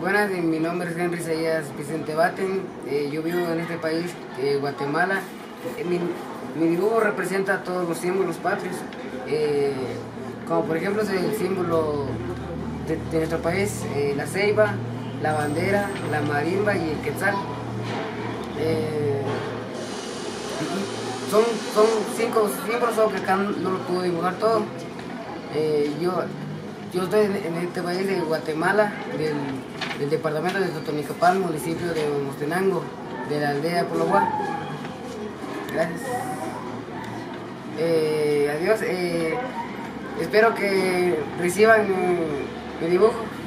Buenas, mi nombre es Henry Sayas Vicente Baten, eh, yo vivo en este país, eh, Guatemala. Eh, mi, dibujo representa todos los símbolos patrios, como por ejemplo el símbolo de, nuestro país, la ceiba, la bandera, la marimba y el quetzal. son, son cinco símbolos, solo que acá no lo puedo dibujar todo. yo yo estoy en, este país de Guatemala, del, departamento de Totonicapán, municipio de Mostenango, de la aldea Pologuá. Gracias. Eh, adiós. Eh, espero que reciban mi dibujo.